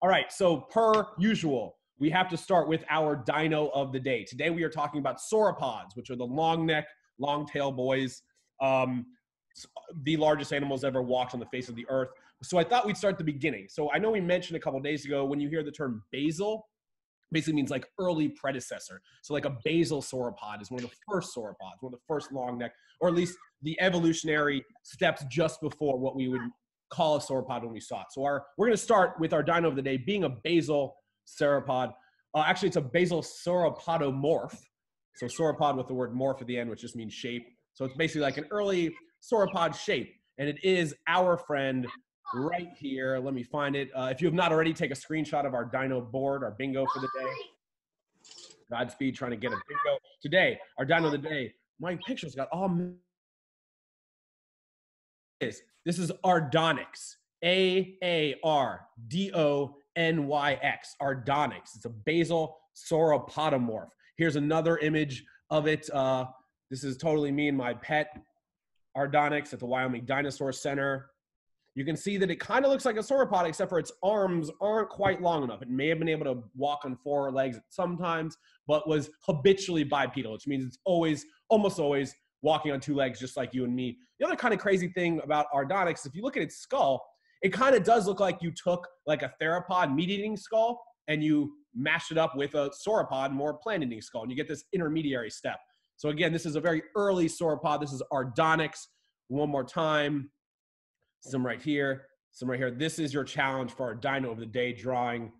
All right, so per usual, we have to start with our dino of the day. Today we are talking about sauropods, which are the long neck, long tail boys, um, the largest animals ever walked on the face of the earth. So I thought we'd start at the beginning. So I know we mentioned a couple days ago when you hear the term basal, basically means like early predecessor. So like a basal sauropod is one of the first sauropods, one of the first long neck, or at least the evolutionary steps just before what we would call a sauropod when we saw it. So our we're going to start with our dino of the day being a basal sauropod. Uh, actually, it's a basal sauropodomorph. So sauropod with the word morph at the end, which just means shape. So it's basically like an early sauropod shape, and it is our friend right here. Let me find it. Uh, if you have not already, take a screenshot of our dino board, our bingo for the day. Godspeed trying to get a bingo today. Our dino of the day. My pictures got all. Is this is Aardonyx. A A R D O N Y X. Aardonyx. It's a basal sauropodomorph. Here's another image of it. Uh, this is totally me and my pet Aardonyx at the Wyoming Dinosaur Center. You can see that it kind of looks like a sauropod, except for its arms aren't quite long enough. It may have been able to walk on four legs sometimes, but was habitually bipedal, which means it's always, almost always, walking on two legs, just like you and me. The other kind of crazy thing about Aardonyx, if you look at its skull, it kind of does look like you took like a theropod meat-eating skull and you mashed it up with a sauropod, more plant-eating skull, and you get this intermediary step. So again, this is a very early sauropod. This is Aardonyx. One more time some right here, some right here. This is your challenge for our dino of the day drawing.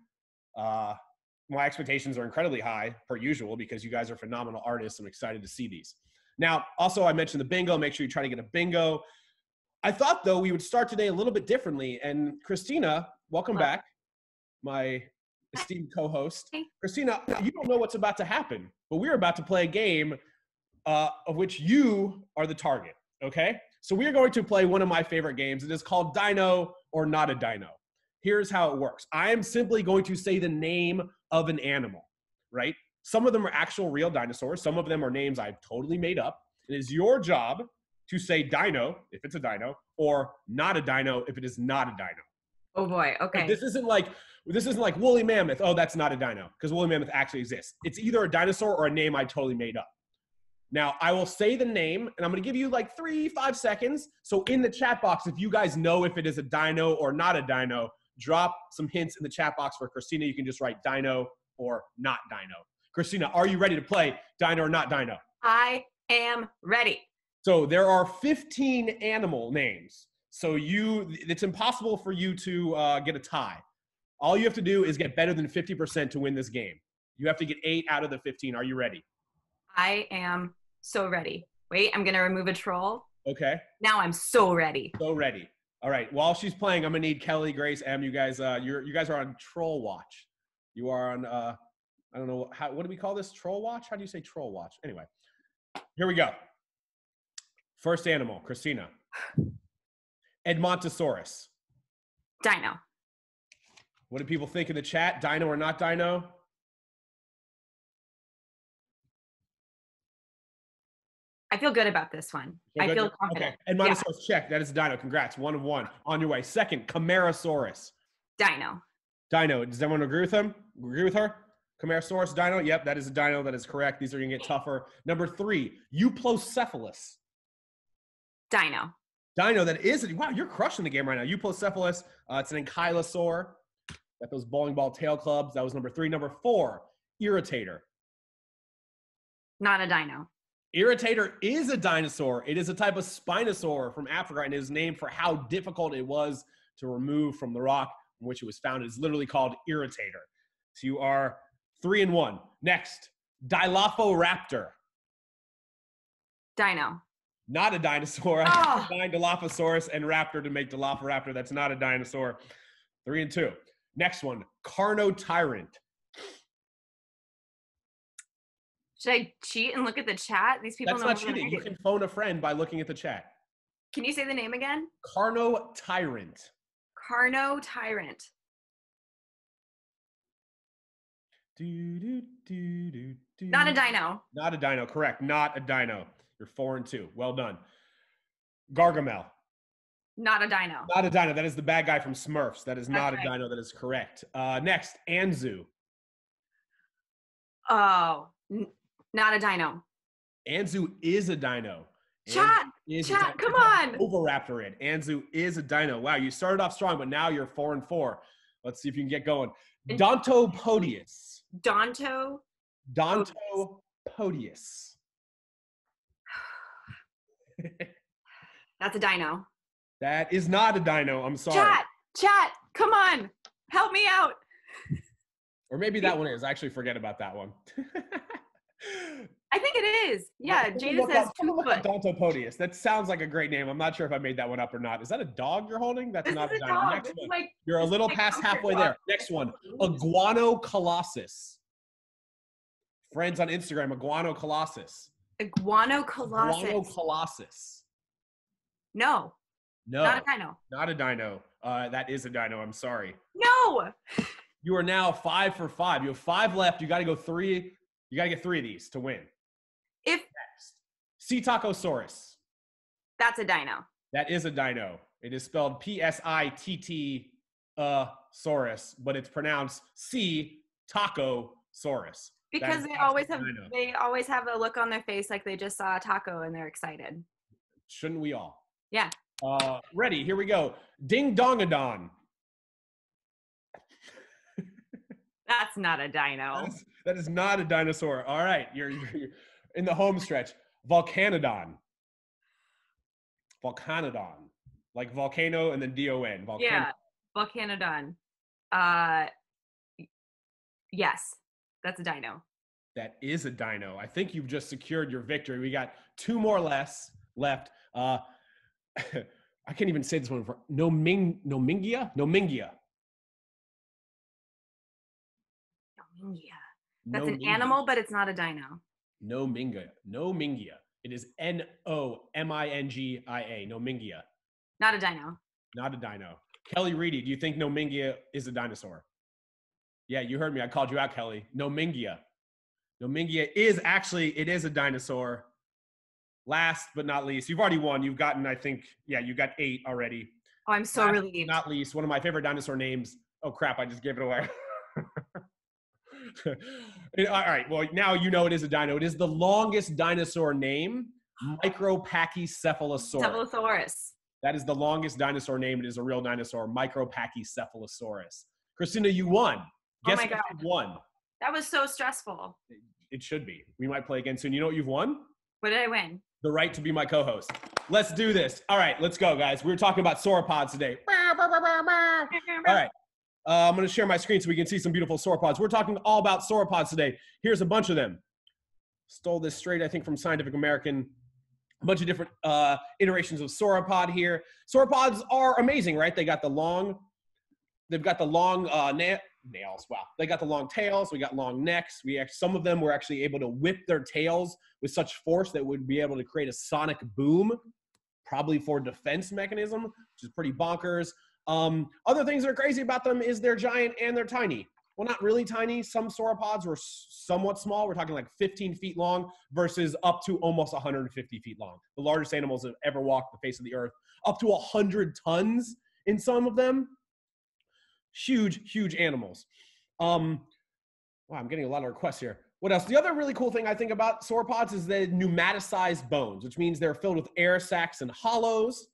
Uh, my expectations are incredibly high per usual because you guys are phenomenal artists. I'm excited to see these. Now, also I mentioned the bingo. Make sure you try to get a bingo. I thought though we would start today a little bit differently. And Kristina, welcome Hello. back, my esteemed co-host. Kristina, you don't know what's about to happen, but we're about to play a game uh, of which you are the target. Okay. So we are going to play one of my favorite games. It is called Dino or Not a Dino. Here's how it works I am simply going to say the name of an animal, right? Some of them are actual real dinosaurs, some of them are names I've totally made up. It is your job to say dino if it's a dino or not a dino if it is not a dino. Oh boy, okay. this isn't like this isn't like woolly mammoth. Oh, that's not a dino because woolly mammoth actually exists. It's either a dinosaur or a name I totally made up. Now, I will say the name, and I'm going to give you like three, five seconds. So, in the chat box, if you guys know if it is a dino or not a dino, drop some hints in the chat box for Kristina. You can just write dino or not dino. Kristina, are you ready to play dino or not dino? I am ready. So, there are 15 animal names. So, you it's impossible for you to uh, get a tie. All you have to do is get better than 50% to win this game. You have to get eight out of the 15. Are you ready? I am so ready. Wait, I'm gonna remove a troll. Okay. Now I'm so ready. So ready. All right. While she's playing, I'm gonna need Kelly, Grace, Em. You guys, uh, you you guys are on troll watch. You are on. Uh, I don't know how. What do we call this? Troll watch? How do you say troll watch? Anyway, here we go. First animal, Kristina. Edmontosaurus. Dino. What do people think in the chat? Dino or not dino? I feel good about this one. Feel I feel confident. Okay. Edmontosaurus, yeah. check. That is a Dino. Congrats. One of one. On your way. Second, Camarasaurus. Dino. Dino. Does everyone agree with him? Agree with her? Camarasaurus, Dino. Yep, that is a Dino. That is correct. These are going to get tougher. Number three, Euoplocephalus. Dino. Dino. That is. it. Wow, you're crushing the game right now. Euoplocephalus. Uh, it's an ankylosaur. Got those bowling ball tail clubs. That was number three. Number four, Irritator. Not a dino. Irritator is a dinosaur. It is a type of spinosaur from Africa and is named for how difficult it was to remove from the rock in which it was found. It's literally called Irritator. So you are three and one. Next, Dilophoiraptor. Dino. Not a dinosaur. I oh. combined Dilophosaurus and Raptor to make Dilophoiraptor. That's not a dinosaur. Three and two. Next one, Carnotyrant. Should I cheat and look at the chat? These people know. That's not cheating. You can phone a friend by looking at the chat. Can you say the name again? Carnotyrant. Carno Tyrant. Do, do, do, do, Not a dino. Not a dino. Correct. Not a dino. You're four and two. Well done. Gargamel. Not a dino. Not a dino. That is the bad guy from Smurfs. That is not Okay. a dino. That is correct. Uh, next, Anzu. Oh, n- not a dino. Anzu is a dino. Chat, chat, come on. Oviraptorid. Anzu is a dino. Wow, you started off strong, but now you're four and four. Let's see if you can get going. Dontopodius. Donto. Dontopodius. That's a dino. that is not a dino. I'm sorry. Chat, chat, come on. Help me out. Or maybe that one is. I actually forget about that one. I think it is. Yeah, Jada says up- two look up foot. That sounds like a great name. I'm not sure if I made that one up or not. Is that a dog you're holding? That's This not a dog. Next This is one. like You're a little past halfway dog. there. Next one. Iguanacolossus. Friends on Instagram, Iguanacolossus. iguano colossus. Iguano colossus. no, No, not a dino. not a dino. Uh, that is a dino. I'm sorry. No. You are now five for five. You have five left. You got to go three. You got to get three of these to win. If Next, Tacosaurus. that's a dino. That is a dino. It is spelled P S I T T uh saurus, but it's pronounced C taco saurus. Because they always have dino. they always have a look on their face like they just saw a taco and they're excited. Shouldn't we all? Yeah. Uh, ready? Here we go. Ding dong a dongadon. That's not a dino. That is, that is not a dinosaur. All right, you're, you're, you're in the home stretch. Volcanodon. Volcanodon, like volcano and then D O N. Volcan- Yeah. Volcanodon. Uh yes. That's a dino. That is a dino. I think you've just secured your victory. We got two more less left. Uh, I can't even say this one. For, Noming, Nomingia? Nomingia. Nomingia. That's an Nomingia. animal, but it's not a dino. Nomingia. Nomingia. It is N O M I N G I A. Nomingia. Not a dino. Not a dino. Kelly Reedy, do you think Nomingia is a dinosaur? Yeah, you heard me. I called you out, Kelly. Nomingia. Nomingia is actually it is a dinosaur. Last but not least, you've already won. You've gotten, I think, yeah, you got eight already. Oh, I'm so Last but relieved. Not least, one of my favorite dinosaur names. Oh crap! I just gave it away. All right. Well, now you know it is a dino. It is the longest dinosaur name, mm-hmm. Micropachycephalosaurus. Cephalosaurus. That is the longest dinosaur name. It is a real dinosaur, Micropachycephalosaurus. Kristina, you won. Oh Guess my what God. you won? That was so stressful. It should be. We might play again soon. You know what you've won? What did I win? The right to be my co-host. Let's do this. All right, let's go, guys. We were talking about sauropods today. All right. Uh, I'm going to share my screen so we can see some beautiful sauropods. We're talking all about sauropods today. Here's a bunch of them. Stole this straight, I think, from Scientific American. A bunch of different uh, iterations of sauropod here. Sauropods are amazing, right? They got the long, they've got the long uh, na- nails. Wow, they got the long tails. We got long necks. We act- some of them were actually able to whip their tails with such force that would be able to create a sonic boom, probably for defense mechanism, which is pretty bonkers. Um, other things that are crazy about them is they're giant and they're tiny. Well, not really tiny. Some sauropods were somewhat small. We're talking like 15 feet long versus up to almost 150 feet long. The largest animals that ever walked the face of the earth, up to 100 tons in some of them. Huge, huge animals. Um, wow, I'm getting a lot of requests here. What else? The other really cool thing I think about sauropods is the pneumaticized bones, which means they're filled with air sacs and hollows.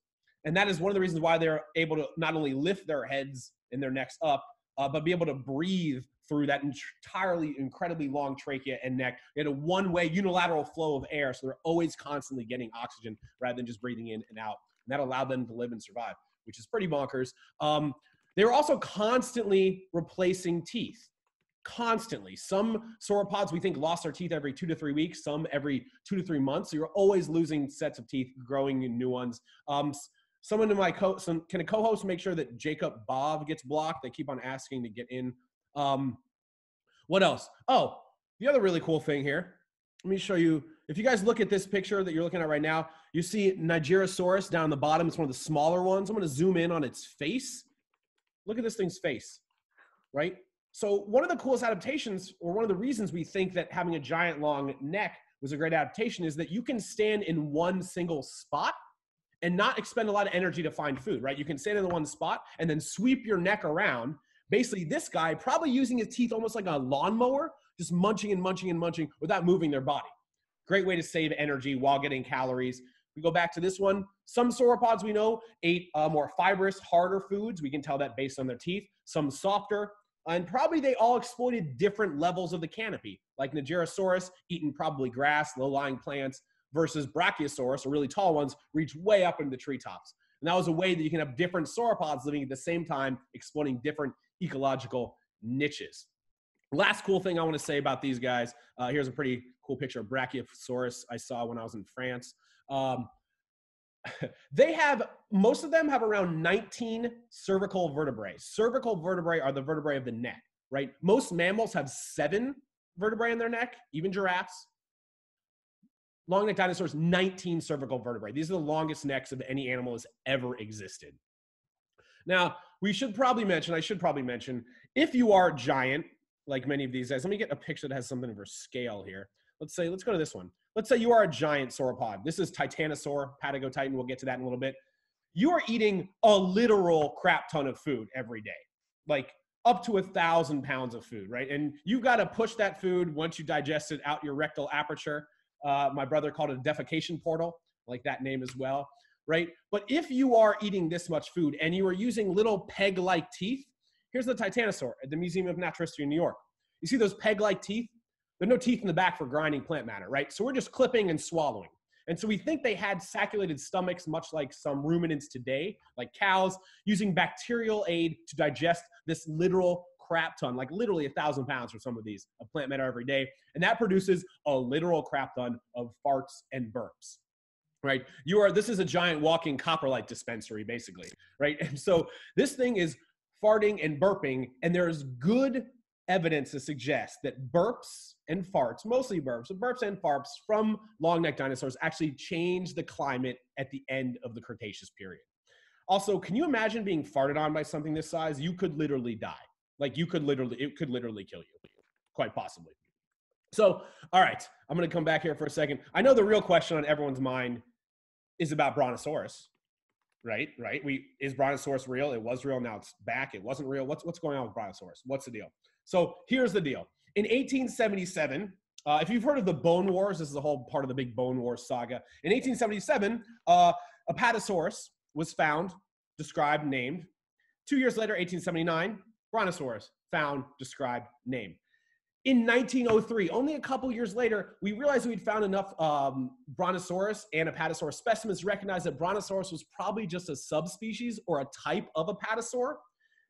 And that is one of the reasons why they're able to not only lift their heads and their necks up, uh, but be able to breathe through that entirely incredibly long trachea and neck. Had a one-way unilateral flow of air, so they're always constantly getting oxygen rather than just breathing in and out. And that allowed them to live and survive, which is pretty bonkers. Um, they were also constantly replacing teeth. Constantly. Some sauropods we think lost their teeth every two to three weeks, some every two to three months. So you're always losing sets of teeth, growing new ones. Um, someone in my co some, can a co-host make sure that Jacob Bob gets blocked? They keep on asking to get in. Um, what else? Oh, the other really cool thing here. Let me show you. If you guys look at this picture that you're looking at right now, you see Nigersaurus down the bottom. It's one of the smaller ones. I'm going to zoom in on its face. Look at this thing's face, right? So one of the coolest adaptations, or one of the reasons we think that having a giant long neck was a great adaptation, is that you can stand in one single spot and not expend a lot of energy to find food, right? You can stand in the one spot and then sweep your neck around. Basically, this guy probably using his teeth almost like a lawnmower, just munching and munching and munching without moving their body. Great way to save energy while getting calories. We go back to this one. Some sauropods we know ate uh, more fibrous, harder foods. We can tell that based on their teeth. Some softer, and probably they all exploited different levels of the canopy. Like Nigersaurus, eating probably grass, low-lying plants, versus Brachiosaurus, or really tall ones, reach way up into the treetops. And that was a way that you can have different sauropods living at the same time, exploiting different ecological niches. Last cool thing I want to say about these guys. Uh, here's a pretty cool picture of Brachiosaurus I saw when I was in France. Um, they have most of them have around 19 cervical vertebrae. Cervical vertebrae are the vertebrae of the neck, right? Most mammals have seven vertebrae in their neck, even giraffes. Long neck dinosaurs, 19 cervical vertebrae. These are the longest necks of any animal that's ever existed. Now, we should probably mention, I should probably mention, if you are giant, like many of these guys, let me get a picture that has something of a scale here. Let's say, let's go to this one. Let's say you are a giant sauropod. This is Titanosaur, Patagotitan. We'll get to that in a little bit. You are eating a literal crap ton of food every day, like up to a thousand pounds of food, right? And you've got to push that food once you digest it out your rectal aperture. Uh, my brother called it a defecation portal, like that name as well, right? But if you are eating this much food and you are using little peg like teeth, here's the Titanosaur at the Museum of Natural History in New York. You see those peg like teeth? There's no teeth in the back for grinding plant matter, right? So we're just clipping and swallowing. And so we think they had sacculated stomachs, much like some ruminants today, like cows, using bacterial aid to digest this literal crap ton, like literally a thousand pounds for some of these of plant matter every day. And that produces a literal crap ton of farts and burps. Right? You are this is a giant walking coprolite dispensary, basically, right? And so this thing is farting and burping, and there's good evidence to suggest that burps and farts, mostly burps, but burps and farts from long neck dinosaurs actually changed the climate at the end of the Cretaceous period. Also, can you imagine being farted on by something this size? You could literally die. Like you could literally, it could literally kill you, quite possibly. So, all right, I'm gonna come back here for a second. I know the real question on everyone's mind is about Brontosaurus, right? Right? We is Brontosaurus real? It was real. Now it's back. It wasn't real. What's what's going on with Brontosaurus? What's the deal? So here's the deal. In 1877, uh, if you've heard of the Bone Wars, this is a whole part of the big Bone Wars saga. In 1877, uh, Apatosaurus was found, described, named. Two years later, 1879, Brontosaurus found, described, named. In 1903, only a couple years later, we realized we'd found enough um, Brontosaurus and Apatosaurus specimens to recognize that Brontosaurus was probably just a subspecies or a type of Apatosaur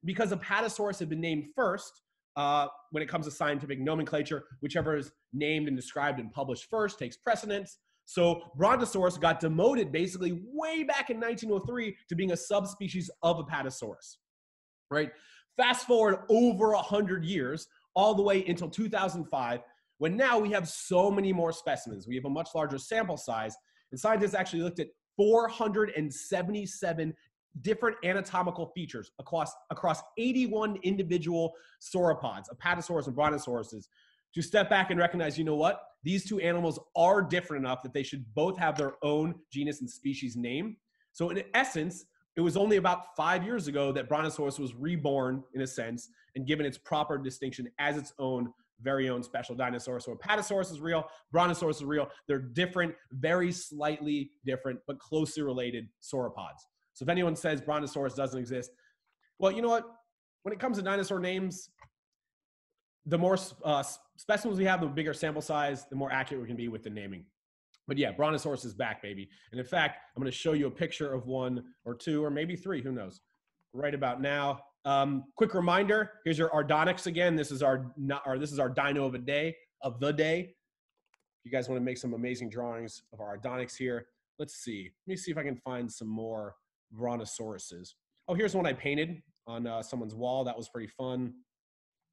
because Apatosaurus had been named first uh, when it comes to scientific nomenclature. Whichever is named and described and published first takes precedence. So Brontosaurus got demoted basically way back in 1903 to being a subspecies of Apatosaurus, right? Fast forward over 100 years, all the way until 2005, when now we have so many more specimens. We have a much larger sample size, and scientists actually looked at 477 different anatomical features across, across 81 individual sauropods, apatosaurs and brontosauruses, to step back and recognize, you know what? These two animals are different enough that they should both have their own genus and species name. So in essence, it was only about five years ago that Brontosaurus was reborn, in a sense, and given its proper distinction as its own very own special dinosaur. So Apatosaurus is real, Brontosaurus is real. They're different, very slightly different, but closely related sauropods. So if anyone says Brontosaurus doesn't exist, well, you know what? When it comes to dinosaur names, the more uh, specimens we have, the bigger sample size, the more accurate we can be with the naming. But yeah, Brontosaurus is back, baby. And in fact, I'm going to show you a picture of one or two or maybe three, who knows, right about now. Um, quick reminder: here's your Aardonyx again. This is our not, this is our dino of a day of the day. If you guys want to make some amazing drawings of our Aardonyx here? Let's see. Let me see if I can find some more brontosauruses. Oh, here's one I painted on uh, someone's wall. That was pretty fun.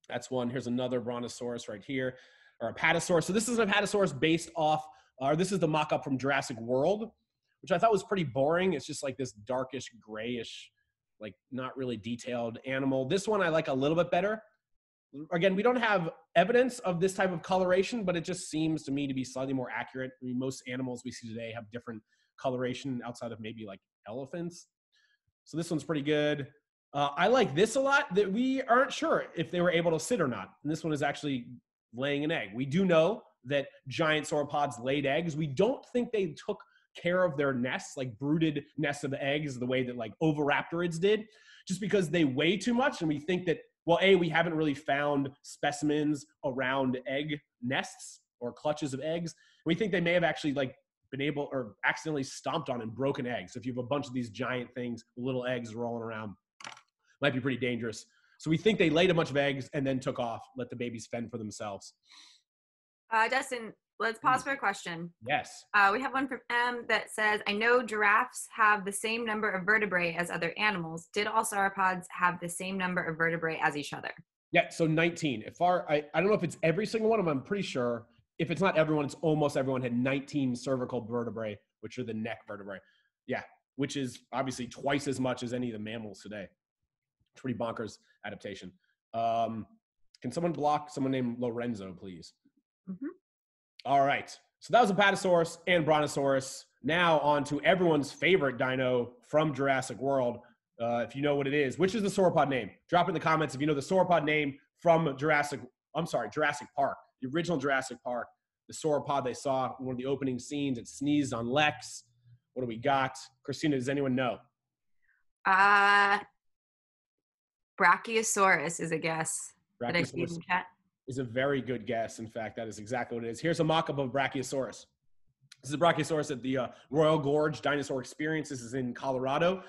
That's one. Here's another brontosaurus right here, or a patasaurus. So this is an apatosaurus based off, or this is the mock-up from Jurassic World, which I thought was pretty boring. It's just like this darkish grayish, like not really detailed animal. This one I like a little bit better. again, we don't have evidence of this type of coloration, but it just seems to me to be slightly more accurate. I mean, most animals we see today have different coloration outside of maybe like elephants. So this one's pretty good. Uh, I like this a lot that we aren't sure if they were able to sit or not. And this one is actually laying an egg. We do know that giant sauropods laid eggs. We don't think they took care of their nests, like brooded nests of the eggs, the way that like oviraptorids did, just because they weigh too much. And we think that, well, A, we haven't really found specimens around egg nests or clutches of eggs. We think they may have actually like been able or accidentally stomped on and broken eggs. If you have a bunch of these giant things, little eggs rolling around, might be pretty dangerous. So we think they laid a bunch of eggs and then took off, let the babies fend for themselves. Uh, Dustin, let's pause for a question. Yes. Uh, we have one from M that says, I know giraffes have the same number of vertebrae as other animals. Did all sauropods have the same number of vertebrae as each other? Yeah, so 19. If our, I, I don't know if it's every single one of them, I'm pretty sure. If it's not everyone, it's almost everyone had 19 cervical vertebrae, which are the neck vertebrae. Yeah, which is obviously twice as much as any of the mammals today. Pretty bonkers adaptation. Um, can someone block someone named Lorenzo, please? Mhm. All right. So that was Apatosaurus and Brontosaurus. Now on to everyone's favorite dino from Jurassic World. Uh, if you know what it is, which is the sauropod name? Drop in the comments if you know the sauropod name from Jurassic. I'm sorry, Jurassic Park, the original Jurassic Park. The sauropod they saw in one of the opening scenes. It sneezed on Lex. What do we got? Kristina, does anyone know? Uh, Brachiosaurus is a guess that I Brachiosaurus in chat. Is a very good guess. In fact, that is exactly what it is. Here's a mock-up of Brachiosaurus. This is a Brachiosaurus at the uh, Royal Gorge Dinosaur Experience. This is in Colorado.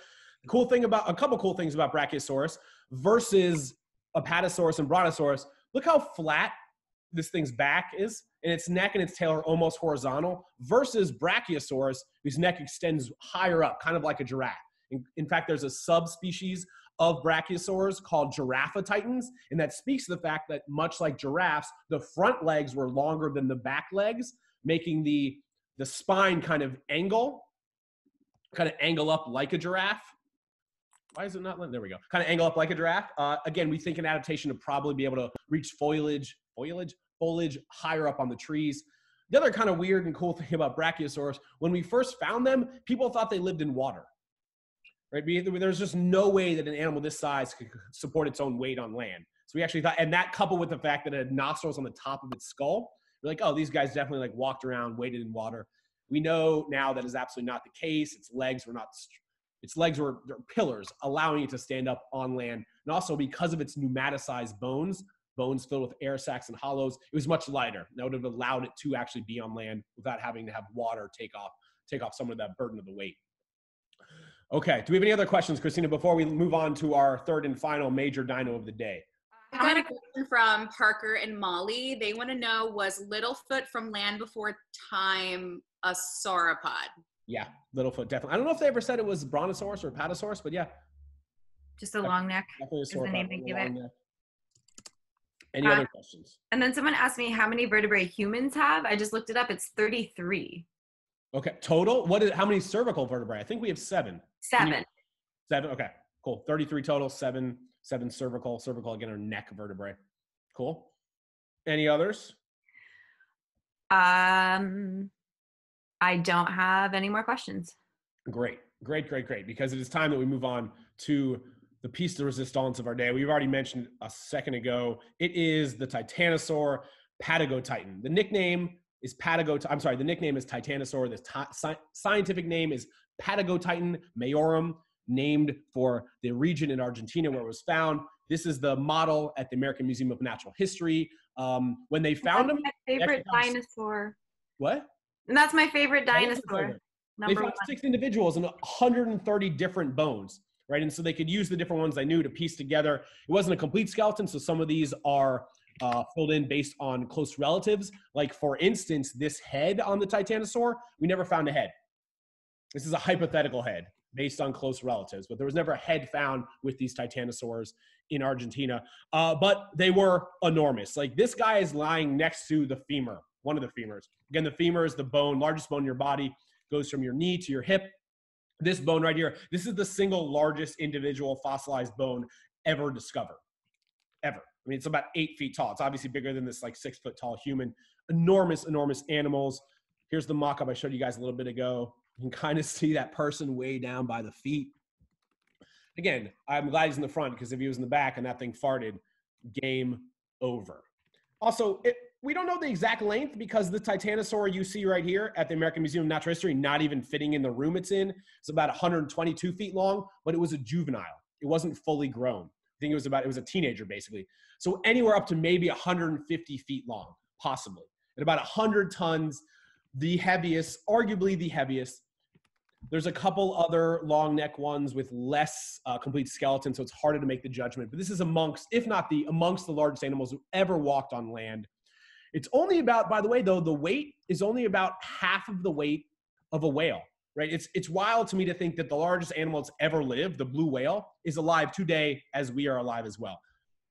The cool thing about a couple cool things about Brachiosaurus versus Apatosaurus and Brontosaurus. Look how flat this thing's back is, and its neck and its tail are almost horizontal. Versus Brachiosaurus, whose neck extends higher up, kind of like a giraffe. In, in fact, there's a subspecies of brachiosaurs called giraffatitans, and that speaks to the fact that much like giraffes, the front legs were longer than the back legs, making the the spine kind of angle, kind of angle up like a giraffe. Why is it not? There we go. Kind of angle up like a giraffe. Uh, again, we think an adaptation to probably be able to reach foliage, foliage, foliage higher up on the trees. The other kind of weird and cool thing about brachiosaurs, when we first found them, people thought they lived in water right? There's just no way that an animal this size could support its own weight on land. So we actually thought, and that coupled with the fact that it had nostrils on the top of its skull, we're like, oh, these guys definitely like walked around, waded in water. We know now that is absolutely not the case. Its legs were not, its legs were pillars, allowing it to stand up on land. And also because of its pneumaticized bones, bones filled with air sacs and hollows, it was much lighter. That would have allowed it to actually be on land without having to have water take off, take off some of that burden of the weight. Okay. Do we have any other questions, Kristina, before we move on to our third and final major dino of the day? I got a question from Parker and Molly. They want to know was Littlefoot from Land Before Time a sauropod? Yeah, Littlefoot, definitely. I don't know if they ever said it was Brontosaurus or Patasaurus, but yeah, Just a long neck. definitely a the sauropod. name they give it. Neck. Any Uh, other questions? And then someone asked me how many vertebrae humans have. I just looked it up. It's 33. Okay, total. What is? How many cervical vertebrae? I think we have seven. Seven. Seven. Okay, cool. Thirty-three total. Seven. Seven cervical. Cervical again are neck vertebrae. Cool. Any others? Um, I don't have any more questions. Great, great, great, great. Because it is time that we move on to the piece de resistance of our day. We've already mentioned a second ago. It is the Titanosaur Patagotitan. The nickname is Patagot. I'm sorry. The nickname is Titanosaur. The ti- sci- scientific name is Patagotitan mayorum, named for the region in Argentina where it was found. This is the model at the American Museum of Natural History. Um, when they found him, my favorite dinosaur. what? And that's my favorite That is your dinosaur. they found one. six individuals and 130 different bones right and so they could use the different ones they knew to piece together it wasn't a complete skeleton so some of these are uh, filled in based on close relatives like for instance this head on the titanosaur we never found a head this is a hypothetical head based on close relatives but there was never a head found with these titanosaurs in argentina uh, but they were enormous like this guy is lying next to the femur one of the femurs again the femur is the bone largest bone in your body goes from your knee to your hip. This bone right here, this is the single largest individual fossilized bone ever discovered. Ever. I mean, it's about eight feet tall. It's obviously bigger than this like six foot tall human. Enormous, enormous animals. Here's the mock up I showed you guys a little bit ago. You can kind of see that person way down by the feet. Again, I'm glad he's in the front because if he was in the back and that thing farted, game over. Also, it, we don't know the exact length because the Titanosaur you see right here at the American Museum of Natural History, not even fitting in the room it's in, it's about 122 feet long, but it was a juvenile. It wasn't fully grown. Think it was about, it was a teenager basically. So anywhere up to maybe 150 feet long, possibly. At about 100 tons, the heaviest, arguably the heaviest. There's a couple other long neck ones with less uh, complete skeleton, so it's harder to make the judgment. But this is amongst, if not the amongst the largest animals who ever walked on land. It's only about, by the way, though, the weight is only about half of the weight of a whale, right? It's it's wild to me to think that the largest animal that's ever lived, the blue whale, is alive today as we are alive as well.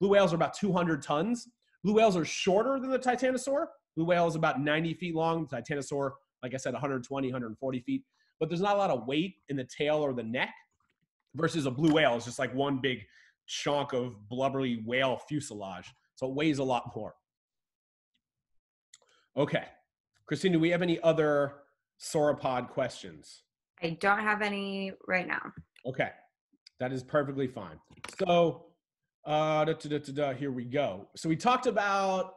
Blue whales are about 200 tons. Blue whales are shorter than the titanosaur. Blue whale is about 90 feet long. The titanosaur, like I said, 120, 140 feet. But there's not a lot of weight in the tail or the neck versus a blue whale is just like one big chunk of blubbery whale fuselage. So it weighs a lot more. Okay. Christine, do we have any other sauropod questions? I don't have any right now. Okay. That is perfectly fine. So uh, da, da, da, here we go. So we talked about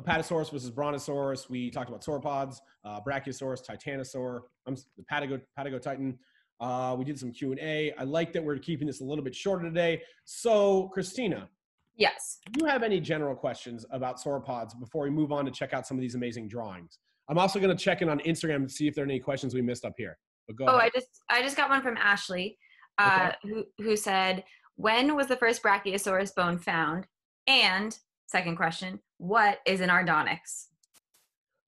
Apatosaurus versus Brontosaurus. We talked about sauropods, uh, Brachiosaurus, Titanosaur, I'm the Patago, Patagotitan. Uh, we did some Q and A. I like that we're keeping this a little bit shorter today. So, Kristina, Yes. do you have any general questions about sauropods before we move on to check out some of these amazing drawings? I'm also going to check in on Instagram to see if there are any questions we missed up here. But go Oh, I just I just got one from Ashley, uh, who who said, "When was the first Brachiosaurus bone found?" And second question, what is an Aardonyx?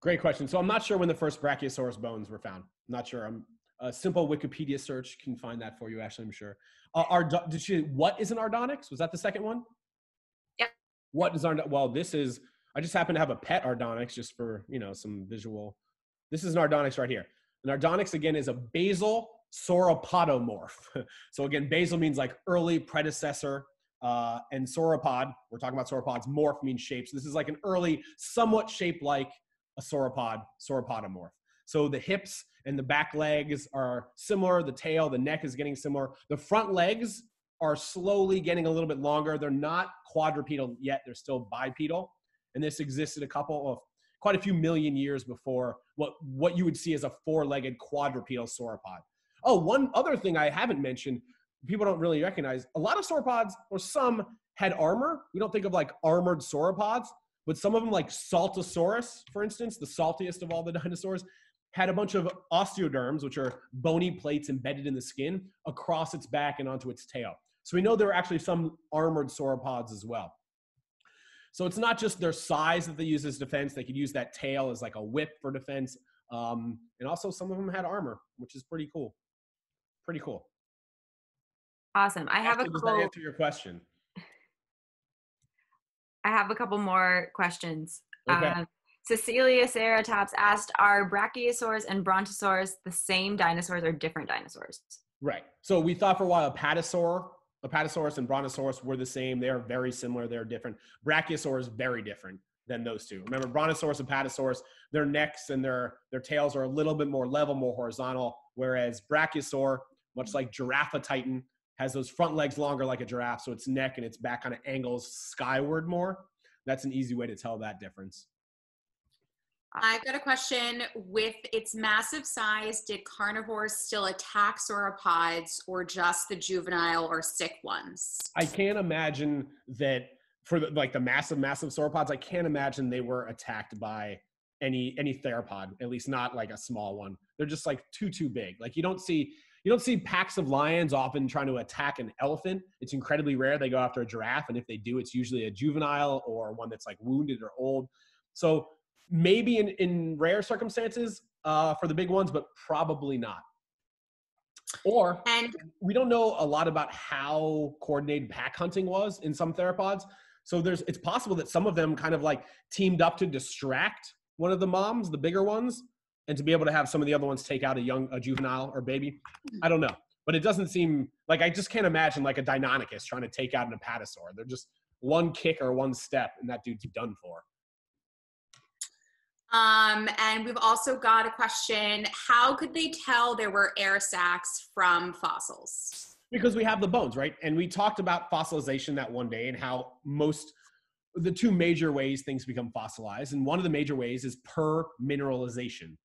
Great question. So I'm not sure when the first Brachiosaurus bones were found. I'm not sure. I'm a simple Wikipedia search can find that for you, Ashley. I'm sure. Uh, Ardo- did she? What is an Aardonyx? Was that the second one? Yep. What is Ard? Well, this is. I just happen to have a pet Aardonyx just for you know some visual. This is an Aardonyx right here. An Aardonyx again is a basal sauropodomorph. so again, basal means like early predecessor, uh, and sauropod. We're talking about sauropods. Morph means shape. So this is like an early, somewhat shaped like a sauropod, sauropodomorph. So the hips and the back legs are similar. The tail, the neck is getting similar. The front legs are slowly getting a little bit longer. They're not quadrupedal yet. They're still bipedal. And this existed a couple of quite a few million years before what, what you would see as a four-legged quadrupedal sauropod. Oh, one other thing I haven't mentioned, people don't really recognize, a lot of sauropods, or some, had armor. We don't think of like armored sauropods, but some of them, like Saltasaurus, for instance, the saltiest of all the dinosaurs, had a bunch of osteoderms, which are bony plates embedded in the skin, across its back and onto its tail. So we know there are actually some armored sauropods as well. So it's not just their size that they use as defense. They could use that tail as like a whip for defense. Um, and also some of them had armor, which is pretty cool. Pretty cool. Awesome. I have a Ashley, does that couple. answer your question? I have a couple more questions. Okay. Uh, Cecilia Ceratops asked, "Are Brachiosaurs and Brontosaurus the same dinosaurs or different dinosaurs?" Right. So we thought for a while Apatosaur, Apatosaurus and Brontosaurus were the same. They're very similar. They're different. Brachiosaurus very different than those two. Remember, Brontosaurus and Apatosaurus, their necks and their their tails are a little bit more level, more horizontal. Whereas Brachiosaur, much like Giraffatitan, has those front legs longer like a giraffe, so its neck and its back kind of angles skyward more. That's an easy way to tell that difference. I've got a question. With its massive size, did carnivores still attack sauropods or just the juvenile or sick ones? I can't imagine that for the, like the massive, massive sauropods. I can't imagine they were attacked by any any theropod. At least not like a small one. They're just like too too big. Like you don't see you don't see packs of lions often trying to attack an elephant. It's incredibly rare they go after a giraffe, and if they do, it's usually a juvenile or one that's like wounded or old. So maybe in in rare circumstances uh, for the big ones, but probably not. Or And we don't know a lot about how coordinated pack hunting was in some theropods. So there's it's possible that some of them kind of like teamed up to distract one of the moms, the bigger ones, and to be able to have some of the other ones take out a young a juvenile or baby. I don't know. But it doesn't seem like I just can't imagine like a Deinonychus trying to take out an apatosaur. They're just one kick or one step, and that dude's done for. Um, and we've also got a question How could they tell there were air sacs from fossils? Because we have the bones, right? And we talked about fossilization that one day and how most the two major ways things become fossilized. And one of the major ways is per mineralization,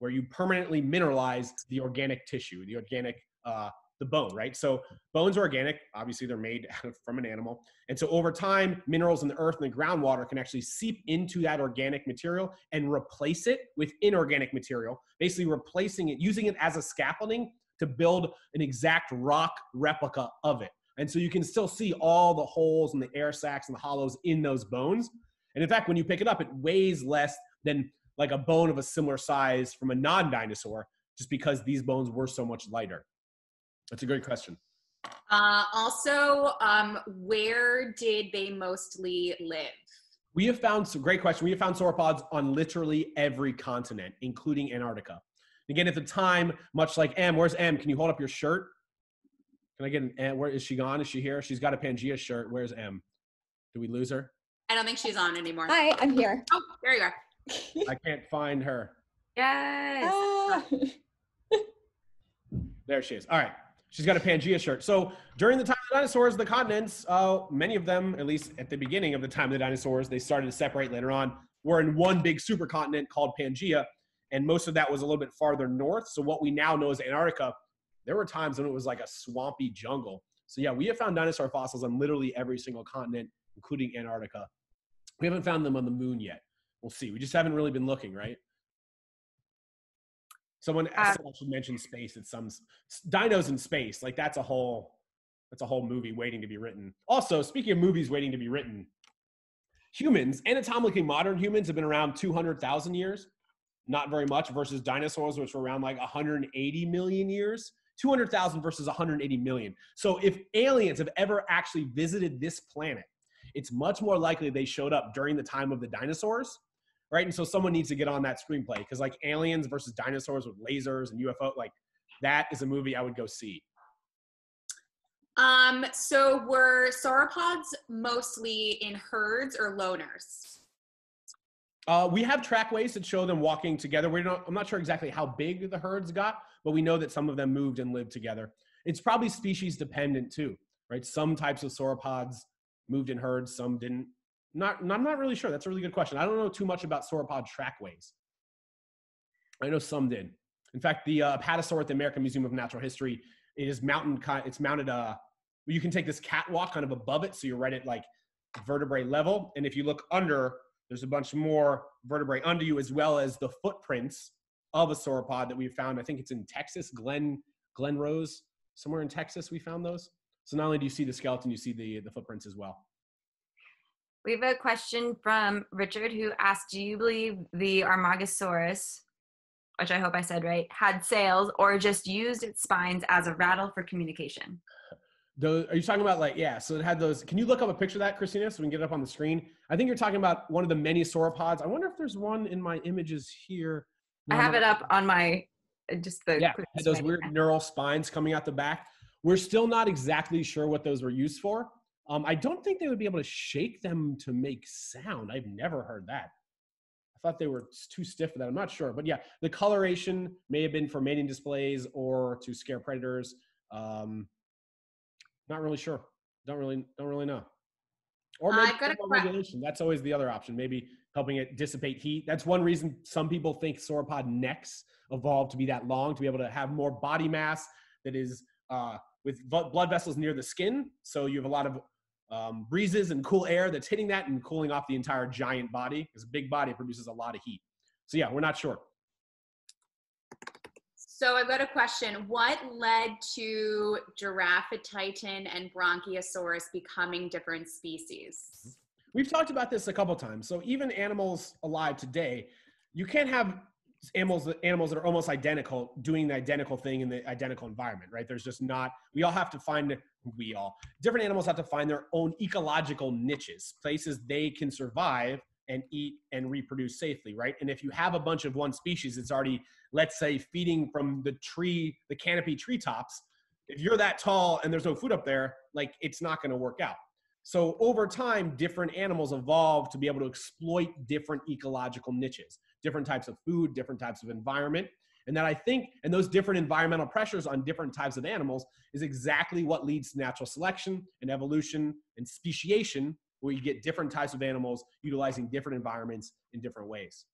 where you permanently mineralize the organic tissue, the organic uh, the bone, right? So bones are organic. Obviously, they're made from an animal. And so over time, minerals in the earth and the groundwater can actually seep into that organic material and replace it with inorganic material, basically replacing it, using it as a scaffolding to build an exact rock replica of it. And so you can still see all the holes and the air sacs and the hollows in those bones. And in fact, when you pick it up, it weighs less than like a bone of a similar size from a non dinosaur, just because these bones were so much lighter. That's a great question. Uh, also, um, where did they mostly live? We have found some great question. We have found sauropods on literally every continent, including Antarctica. Again, at the time, much like M, where's M? Can you hold up your shirt? Can I get an M? Where is she gone? Is she here? She's got a Pangea shirt. Where's M? Did we lose her? I don't think she's on anymore. Hi, I'm here. Oh, there you are. I can't find her. Yes. Ah. There she is. All right. She's got a Pangea shirt. So during the time of the dinosaurs, the continents, uh, many of them, at least at the beginning of the time of the dinosaurs, they started to separate later on, were in one big supercontinent called Pangea. And most of that was a little bit farther north. So what we now know as Antarctica, there were times when it was like a swampy jungle. So yeah, we have found dinosaur fossils on literally every single continent, including Antarctica. We haven't found them on the moon yet. We'll see. We just haven't really been looking, right? Someone, Uh, someone should mention space. It's some dinos in space. Like that's a whole that's a whole movie waiting to be written. Also, speaking of movies waiting to be written, humans, anatomically modern humans, have been around two hundred thousand years. Not very much versus dinosaurs, which were around like 180 million years. 200,000 versus 180 million. So if aliens have ever actually visited this planet, it's much more likely they showed up during the time of the dinosaurs right? And so someone needs to get on that screenplay because like aliens versus dinosaurs with lasers and UFO, like that is a movie I would go see. Um, so were sauropods mostly in herds or loners? Uh, we have trackways that show them walking together. We don't. I'm not sure exactly how big the herds got, but we know that some of them moved and lived together. It's probably species dependent too, right? Some types of sauropods moved in herds, some didn't. Not, I'm not really sure. That's a really good question. I don't know too much about sauropod trackways. I know some did. In fact, the uh, Apatosaur at the American Museum of Natural History is mountain. It's mounted. Uh, you can take this catwalk kind of above it, so you're right at like vertebrae level. And if you look under, there's a bunch more vertebrae under you, as well as the footprints of a sauropod that we found. I think it's in Texas, Glen Glen Rose, somewhere in Texas. We found those. So not only do you see the skeleton, you see the the footprints as well. We have a question from Richard who asked, "Do you believe the Amargasaurus, which I hope I said right, had sails or just used its spines as a rattle for communication?" Those, are you talking about like yeah? So it had those. Can you look up a picture of that, Kristina, so we can get it up on the screen? I think you're talking about one of the many sauropods. I wonder if there's one in my images here. I have no. it up on my uh, just the Yeah, had those weird neural spines coming out the back. We're still not exactly sure what those were used for. Um, I don't think they would be able to shake them to make sound. I've never heard that. I thought they were too stiff for that. I'm not sure, but yeah, the coloration may have been for mating displays or to scare predators. Um, not really sure. Don't really, don't really know. Or maybe I've got a thermal que- regulation. That's always the other option. Maybe helping it dissipate heat. That's one reason some people think sauropod necks evolved to be that long to be able to have more body mass that is uh, with v- blood vessels near the skin. So you have a lot of um, breezes and cool air that's hitting that and cooling off the entire giant body because a big body produces a lot of heat. So yeah, we're not sure. So I've got a question. What led to Giraffatitan and Bronchiosaurus becoming different species? We've talked about this a couple times. So even animals alive today, you can't have animals animals that are almost identical doing the identical thing in the identical environment, right? There's just not. We all have to find we all different animals have to find their own ecological niches, places they can survive and eat and reproduce safely, right? And if you have a bunch of one species, it's already let's say feeding from the tree, the canopy treetops. If you're that tall and there's no food up there, like it's not going to work out. So over time, different animals evolve to be able to exploit different ecological niches, different types of food, different types of environment. And that I think, and those different environmental pressures on different types of animals is exactly what leads to natural selection and evolution and speciation, where you get different types of animals utilizing different environments in different ways.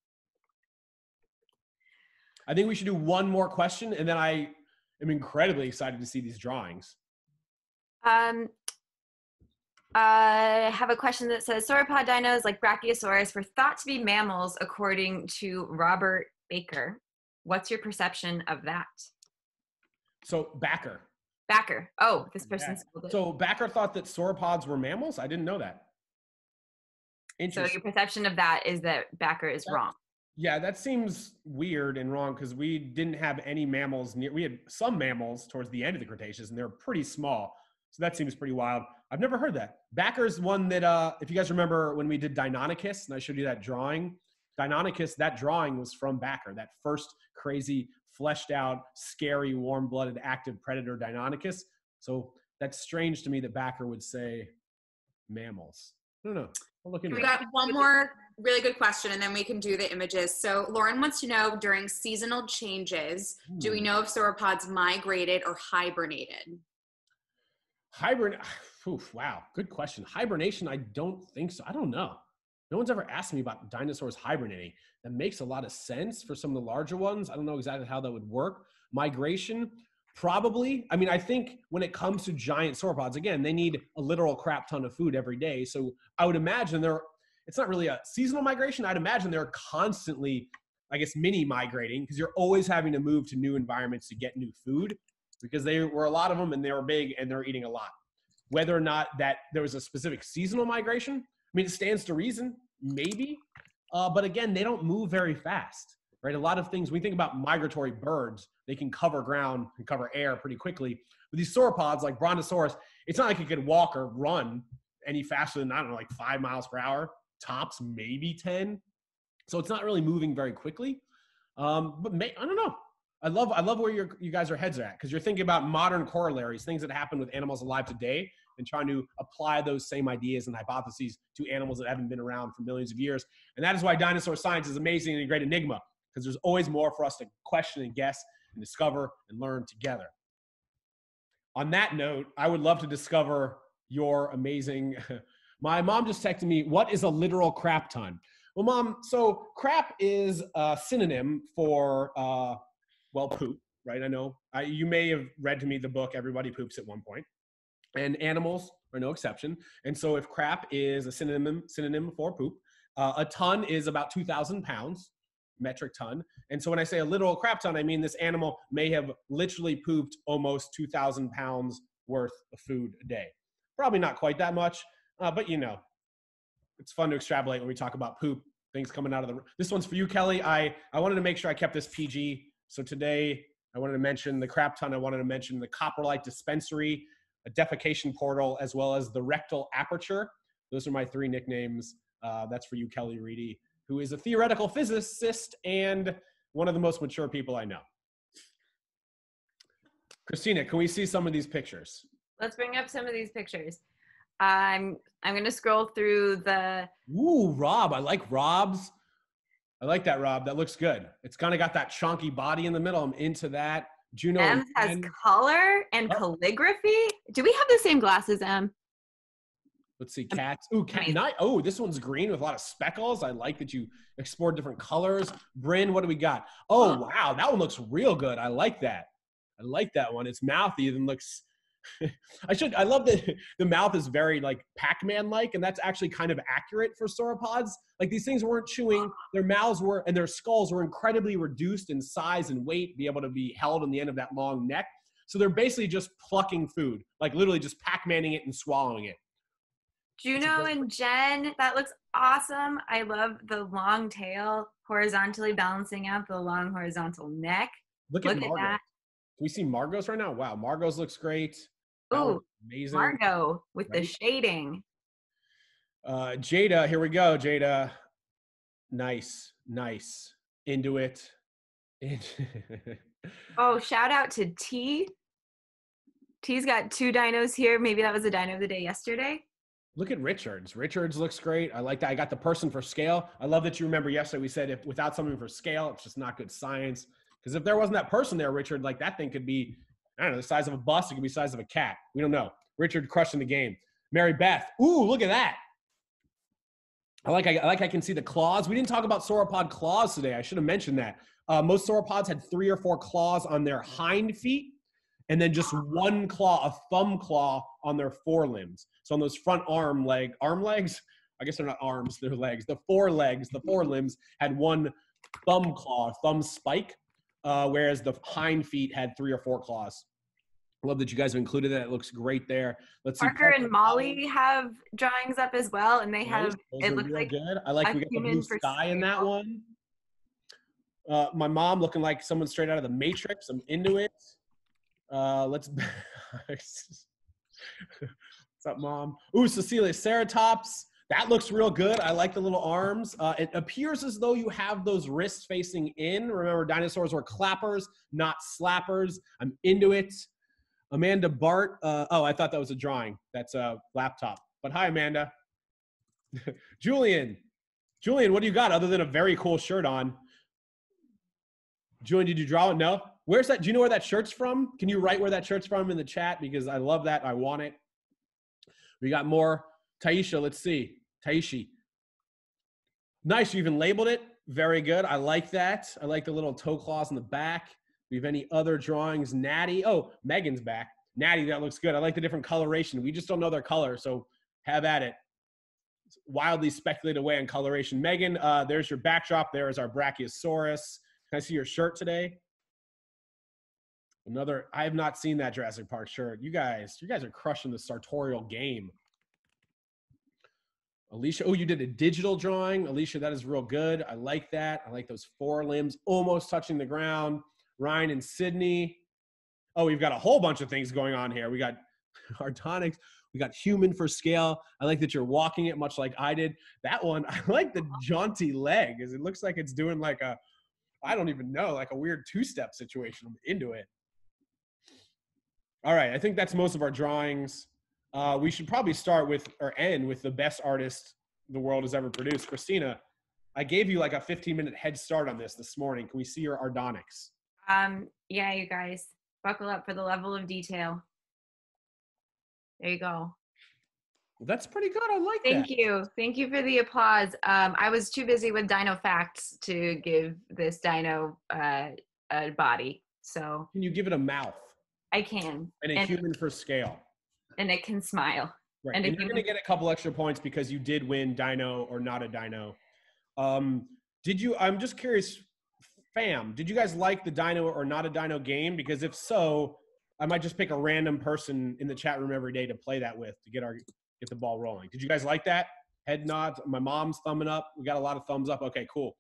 I think we should do one more question, and then I am incredibly excited to see these drawings. Um, I have a question that says sauropod dinos like Brachiosaurus were thought to be mammals according to Robert Bakker. What's your perception of that? So Bakker. Bakker. Oh, this person yeah. So Bakker thought that sauropods were mammals. I didn't know that. So your perception of that is that Bakker is wrong. Yeah, that seems weird and wrong because we didn't have any mammals near. We had some mammals towards the end of the Cretaceous, and they're pretty small. So that seems pretty wild. I've never heard that. Bakker's one that, uh, if you guys remember when we did Deinonychus, and I showed you that drawing, Deinonychus, that drawing was from Bakker, that first crazy, fleshed out, scary, warm blooded, active predator Deinonychus. So that's strange to me that Backer would say mammals. I don't know. I'll look into we got one more really good question and then we can do the images. So Lauren wants to know during seasonal changes, Ooh. do we hmm. know if sauropods migrated or hibernated? Hibernate. wow, good question. Hibernation, I don't think so. I don't know. No one's ever asked me about dinosaurs hibernating. That makes a lot of sense for some of the larger ones. I don't know exactly how that would work. Migration, probably. I mean, I think when it comes to giant sauropods, again, they need a literal crap ton of food every day. So I would imagine they're, it's not really a seasonal migration. I'd imagine they're constantly, I guess, mini migrating because you're always having to move to new environments to get new food because they were a lot of them and they were big and they're eating a lot. Whether or not that there was a specific seasonal migration, I mean, it stands to reason, maybe. Uh, but again, they don't move very fast, right? A lot of things, we think about migratory birds, they can cover ground and cover air pretty quickly. But these sauropods like Brontosaurus, it's not like it could walk or run any faster than, I don't know, like five miles per hour, tops maybe 10. So it's not really moving very quickly. Um, but may, I don't know. I love I love where you you guys are heads are at because you're thinking about modern corollaries, things that happen with animals alive today, and trying to apply those same ideas and hypotheses to animals that haven't been around for millions of years. And that is why dinosaur science is amazing and a great enigma because there's always more for us to question and guess and discover and learn together. On that note, I would love to discover your amazing. My mom just texted me, "What is a literal crap ton?" Well, mom, so crap is a synonym for uh, well, poop, right? I know I, you may have read to me the book Everybody Poops at one point, and animals are no exception. And so, if crap is a synonym synonym for poop, uh, a ton is about two thousand pounds, metric ton. And so, when I say a literal crap ton, I mean this animal may have literally pooped almost two thousand pounds worth of food a day. Probably not quite that much, uh, but you know, it's fun to extrapolate when we talk about poop things coming out of the this one's for you kelly i i wanted to make sure i kept this pg so today I wanted to mention the crap ton. I wanted to mention the Coprolite dispensary, a defecation portal, as well as the rectal aperture. Those are my three nicknames. Uh, that's for you, Kelly Reedy, who is a theoretical physicist and one of the most mature people I know. Kristina, can we see some of these pictures? Let's bring up some of these pictures. I'm I'm gonna scroll through the. Ooh, Rob! I like Rob's I like that, Rob. That looks good. It's kind of got that chunky body in the middle. I'm into that. Juno M has and- color and oh. calligraphy. Do we have the same glasses, M? Let's see, cats. Ooh, cat night. Oh, this one's green with a lot of speckles. I like that you explored different colors. Bryn, what do we got? Oh, wow, that one looks real good. I like that. I like that one. It's mouthy and looks I should. I love that the mouth is very like Pac-Man like, and that's actually kind of accurate for sauropods. Like these things weren't chewing; their mouths were, and their skulls were incredibly reduced in size and weight, be able to be held on the end of that long neck. So they're basically just plucking food, like literally just Pac-Manning it and swallowing it. Juno and Jen, that looks awesome. I love the long tail horizontally balancing out the long horizontal neck. Look, Look at, at that. Can we see Margot's right now? Wow, Margot's looks great. Oh, amazing. Margot with right? the shading. Uh, Jada, here we go. Jada, nice, nice. Into it. oh, shout out to T. T's got two dinos here. Maybe that was a dino of the day yesterday. Look at Richards. Richards looks great. I like that. I got the person for scale. I love that you remember yesterday we said if without something for scale, it's just not good science. Because if there wasn't that person there, Richard, like that thing could be, I don't know, the size of a bus. It could be the size of a cat. We don't know. Richard crushing the game. Mary Beth. Ooh, look at that. I like I, like I can see the claws. We didn't talk about sauropod claws today. I should have mentioned that. Uh, most sauropods had three or four claws on their hind feet, and then just one claw, a thumb claw on their forelimbs. So on those front arm leg, arm legs, I guess they're not arms, they're legs. The forelegs, the forelimbs had one thumb claw, thumb spike, uh, whereas the hind feet had three or four claws. Love that you guys have included that. It looks great there. Let's see. Parker and Molly have drawings up as well, and they have. Those it looks like good. I like we got the blue sky in that one. Uh, my mom looking like someone straight out of the Matrix. I'm into it. Uh, let's. What's up, mom? Ooh, Cecilia Ceratops. That looks real good. I like the little arms. Uh, it appears as though you have those wrists facing in. Remember, dinosaurs were clappers, not slappers. I'm into it. Amanda Bart. Uh, oh, I thought that was a drawing. That's a laptop. But hi, Amanda. Julian. Julian, what do you got other than a very cool shirt on? Julian, did you draw it? No. Where's that? Do you know where that shirt's from? Can you write where that shirt's from in the chat? Because I love that. I want it. We got more. Taisha, let's see. Taishi. Nice. You even labeled it. Very good. I like that. I like the little toe claws in the back. We have any other drawings? Natty. Oh, Megan's back. Natty, that looks good. I like the different coloration. We just don't know their color, so have at it. Wildly speculate away on coloration. Megan, uh, there's your backdrop. There is our Brachiosaurus. Can I see your shirt today? Another. I have not seen that Jurassic Park shirt. You guys, you guys are crushing the sartorial game. Alicia, oh, you did a digital drawing. Alicia, that is real good. I like that. I like those four limbs almost touching the ground. Ryan and Sydney. Oh, we've got a whole bunch of things going on here. We got Aardonyx. We got human for scale. I like that you're walking it much like I did. That one, I like the jaunty leg, as it looks like it's doing like a, I don't even know, like a weird two-step situation. I'm into it. All right, I think that's most of our drawings. Uh, we should probably start with or end with the best artist the world has ever produced. Kristina, I gave you like a 15 minute head start on this this morning. Can we see your Aardonyx? Um, yeah, you guys, buckle up for the level of detail. There you go. Well, that's pretty good. I like Thank that. you. Thank you for the applause. Um, I was too busy with dino facts to give this dino uh, a body. So Can you give it a mouth I can. and a And- human for scale? And it can smile. Right. and And, you're going to get a couple extra points because you did win Dino or not a Dino. Um, did you? I'm just curious, fam. Did you guys like the Dino or not a Dino game? Because if so, I might just pick a random person in the chat room every day to play that with to get our get the ball rolling. Did you guys like that? Head nods. My mom's thumbing up. We got a lot of thumbs up. Okay, cool,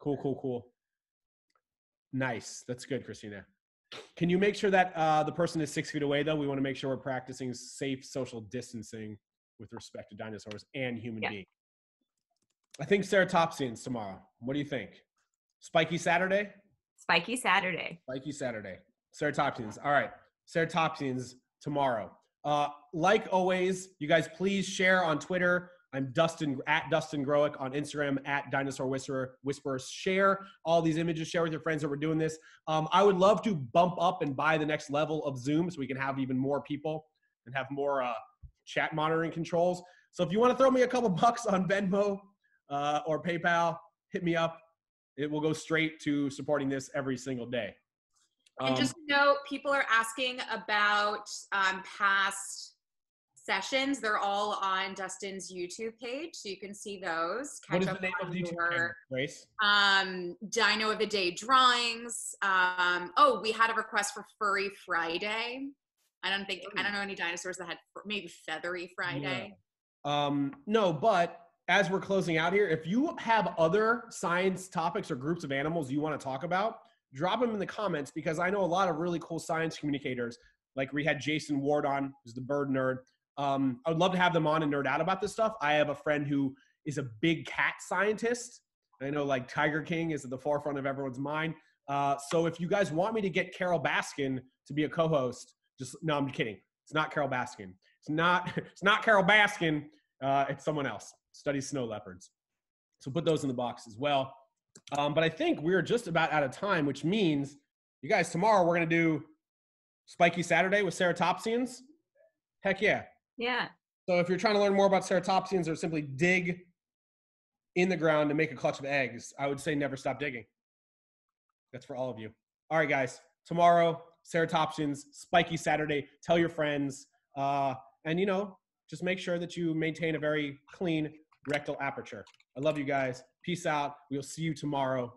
cool, cool, cool. Nice. That's good, Kristina. Can you make sure that uh, the person is six feet away, though? We want to make sure we're practicing safe social distancing with respect to dinosaurs and human Yeah. beings. I think ceratopsians tomorrow. What do you think? Spiky Saturday? Spiky Saturday. Spiky Saturday. Ceratopsians. All right. Ceratopsians tomorrow. Uh, like always, you guys please share on Twitter. I'm Dustin at Dustin Growick on Instagram at Dinosaur Whisperer. Whisperers. Share all these images. Share with your friends that we're doing this. Um, I would love to bump up and buy the next level of Zoom so we can have even more people and have more uh, chat monitoring controls. So if you want to throw me a couple bucks on Venmo uh, or PayPal, hit me up. It will go straight to supporting this every single day. And Um, just to note, people are asking about um, past sessions. They're all on Dustin's YouTube page, so you can see those. what is Catch the name of the YouTube your, channel, Grace? um, Dino of the Day drawings. Um, oh, we had a request for Furry Friday. I don't think I don't know any dinosaurs that had maybe Feathery Friday. Um, no, but as we're closing out here, if you have other science topics or groups of animals you want to talk about, drop them in the comments because I know a lot of really cool science communicators. Like we had Jason Ward on, who's the bird nerd. Um, I would love to have them on and nerd out about this stuff. I have a friend who is a big cat scientist. I know like Tiger King is at the forefront of everyone's mind. Uh, so if you guys want me to get Carole Baskin to be a co-host, just no, I'm kidding. It's not Carole Baskin. It's not. It's not Carole Baskin. Uh, it's someone else. Studies snow leopards. So put those in the box as well. Um, but I think we're just about out of time, which means you guys tomorrow we're gonna do Spiky Saturday with ceratopsians. Heck yeah. Yeah. So if you're trying to learn more about ceratopsians or simply dig in the ground to make a clutch of eggs, I would say never stop digging. That's for all of you. All right, guys. Tomorrow, ceratopsians, spiky Saturday. Tell your friends. Uh, and, you know, just make sure that you maintain a very clean rectal aperture. I love you guys. Peace out. We'll see you tomorrow.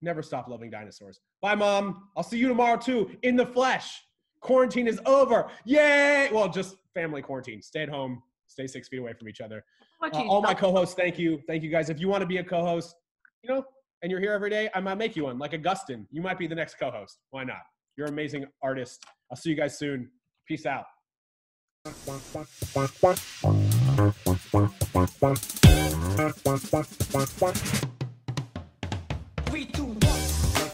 Never stop loving dinosaurs. Bye, Mom. I'll see you tomorrow, too, in the flesh. Quarantine is over. Yay! Well, just family quarantine. Stay at home. Stay six feet away from each other. Uh, all my co-hosts, thank you, thank you guys. If you want to be a co-host, you know, and you're here every day, I might make you one, like Augustin. You might be the next co-host. Why not? You're an amazing artist. I'll see you guys soon. Peace out. Thank you.